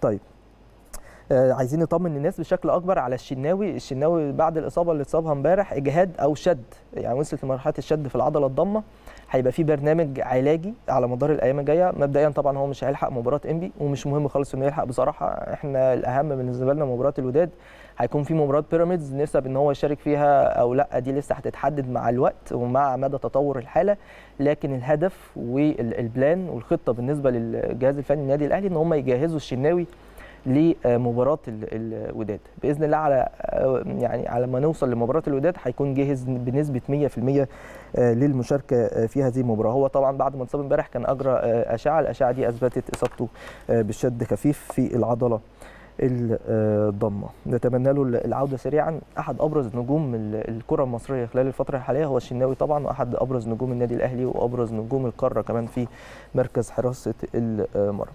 طيب. آه، عايزين نطمن الناس بشكل أكبر على الشناوي. الشناوي بعد الإصابة اللي اتصابها امبارح إجهاد أو شد يعني وصلت لمرحلة الشد في العضلة الضمة. هيبقى في برنامج علاجي على مدار الأيام الجاية. مبدئيا طبعا هو مش هيلحق مباراة إنبي ومش مهم خالص إنه يلحق. بصراحة إحنا الأهم بالنسبة لنا مباراة الوداد هيكون في مباراة بيراميدز نسب إن هو يشارك فيها أو لأ. دي لسه هتتحدد مع الوقت ومع مدى تطور الحالة. لكن الهدف والبلان والخطة بالنسبة للجهاز الفني النادي الأهلي إن هم يجهزوا الشناوي لمباراة ال- الوداد. بإذن الله على يعني على ما نوصل لمباراة الوداد هيكون جاهز بنسبة 100% للمشاركة في هذه المباراة. هو طبعا بعد ما اتصاب امبارح كان أجرى أشعة. الأشعة دي أثبتت إصابته بالشد خفيف في العضلة الضمة. نتمنى له العودة سريعا. أحد أبرز نجوم ال- الكرة المصرية خلال الفترة الحالية هو الشناوي طبعا وأحد أبرز نجوم النادي الأهلي وأبرز نجوم القارة كمان في مركز حراسة المرمى.